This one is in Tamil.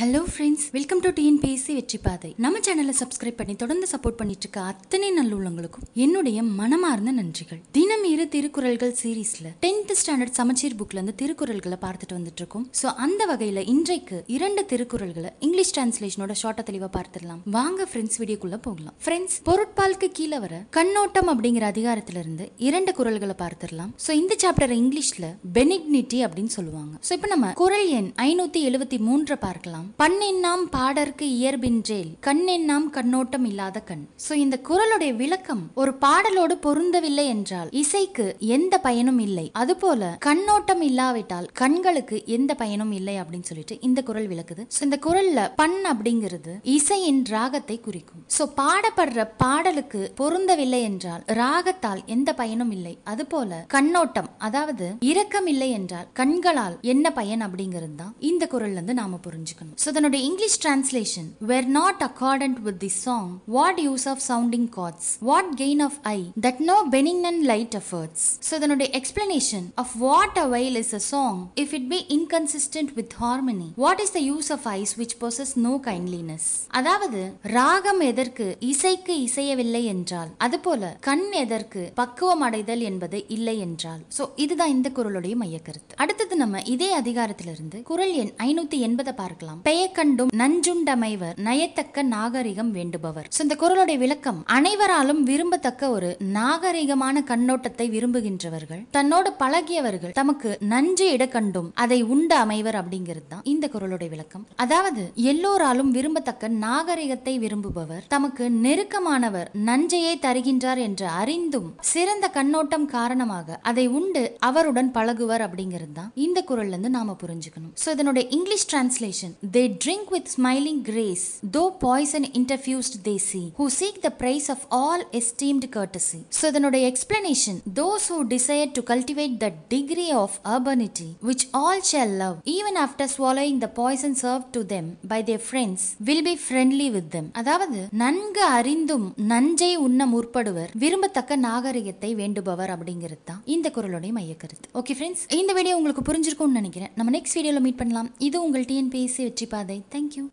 Hello friends welcome to TNPSC வெற்றி பாதை நம்ம சேனலை சப்ஸ்கிரைப் பண்ணி தொடர்ந்து சப்போர்ட் பண்ணிட்டு இருக்க அத்தனை நல்லுள்ளங்களுக்கும் என்னுடைய மனமார்ந்த நன்றிகள். தினம் இரு திருக்குறள்கள் சீரீஸ்ல டென்த் ஸ்டாண்டர்ட் சமச்சீர் புக்ல இருந்து திருக்குறள்களை பார்த்துட்டு வந்துட்டு இருக்கோம் ஸோ அந்த வகையில இன்றைக்கு இரண்டு திருக்குறள்களை இங்கிலீஷ் டிரான்ஸ்லேஷனோட ஷார்ட்டா தெளிவா பார்த்துடலாம். வாங்க ஃப்ரெண்ட்ஸ் வீடியோக்குள்ள போகலாம். ஃப்ரெண்ட்ஸ் பொருட்பாலுக்கு கீழே வர கண்ணோட்டம் அப்படிங்கிற அதிகாரத்துல இருந்து இரண்டு குரல்களை பார்த்துடலாம். ஸோ இந்த சாப்டர் இங்கிலீஷ்ல பெனிக்னிட்டி அப்படின்னு சொல்லுவாங்க. ஸோ இப்போ நம்ம குறள் எண் ஐநூத்தி எழுபத்தி மூன்றை பார்க்கலாம். பண்ணெண்ணாம் பாடற்கு இயற்பின்றேல் கண்ணெண்ணாம் கண்ணோட்டம் இல்லாத கண். சோ இந்த குறளுடைய விளக்கம் ஒரு பாடலோடு பொருந்தவில்லை என்றால் இசைக்கு எந்த பயனும் இல்லை. அதுபோல கண்ணோட்டம் இல்லாவிட்டால் கண்களுக்கு எந்த பயனும் இல்லை அப்படின்னு சொல்லிட்டு இந்த குறள் விளக்குது. சோ இந்த குரல்ல பண் அப்படிங்கிறது இசையின் ராகத்தை குறிக்கும். சோ பாடப்படுற பாடலுக்கு பொருந்தவில்லை என்றால் ராகத்தால் எந்த பயனும் இல்லை. அதுபோல கண்ணோட்டம் அதாவது இரக்கம் இல்லை என்றால் கண்களால் என்ன பயன் அப்படிங்கிறது தான் இந்த குரல்ல இருந்து நாம புரிஞ்சுக்கணும். ஸோ தன்னுடைய English translation were not accordant with the song what use of sounding chords what gain of eye that no பெனிங்னன் light efforts so தன்னுடைய explanation of what avail is a song if it be inconsistent with harmony what is the use of eyes which possess no kindliness அதாவது ராகம் எதற்கு இசைக்கு இசையவில்லை என்றால் அதுபோல கண் எதற்கு பக்குவம் அடைதல் என்பது இல்லை என்றால். சோ இதுதான் இந்த குறளுடைய மையக்கருத்து. அடுத்தது நம்ம இதே அதிகாரத்திலிருந்து குரல் எண் ஐநூத்தி எண்பதை பார்க்கலாம். பெயர் கண்டும் நஞ்சுண்டமைவர் நயத்தக்க நாகரிகம் வேண்டுபவர். இந்த குறளுடைய விளக்கம் அனைவராலும் விரும்பத்தக்க ஒரு நாகரிகமான கண்ணோட்டத்தை விரும்புகின்றவர்கள் தன்னோடு பழகியவர்கள் தமக்கு நஞ்சு இட கண்டும் அதை உண்ட அமைவர் அப்படிங்கிறது தான் இந்த குறளுடைய விளக்கம். அதாவது எல்லோராலும் விரும்பத்தக்க நாகரிகத்தை விரும்புபவர் தமக்கு நெருக்கமானவர் நஞ்சையே தருகின்றார் என்று அறிந்தும் சிறந்த கண்ணோட்டம் காரணமாக அதை உண்டு அவருடன் பழகுவர் அப்படிங்கிறது தான் இந்த குரல்ல இருந்து நாம புரிஞ்சுக்கணும். சோ இதனுடைய English translation they drink with smiling grace though poison interfused they see who seek the praise of all esteemed courtesy so இதனுடைய explanation those who desire to cultivate the degree of urbanity which all shall love even after swallowing the poison served to them by their friends will be friendly with them. அதாவது நன்கு அறிந்தும் நஞ்சை உண்ண முற்படுவர் விரும்பத்தக்க நாகரிகத்தை வேண்டுபவர் அப்படிங்கிறது தான் இந்த குரலுடைய மையக்கருத்து. ஓகே ஃப்ரெண்ட்ஸ் இந்த வீடியோ உங்களுக்கு புரிஞ்சிருக்கும்னு நினைக்கிறேன். நம்ம நெக்ஸ்ட் வீடியோவில் மீட் பண்ணலாம். இது உங்கள் டிஎன்பிஎஸ்சி வெற்றி பாதை தேங்க்யூ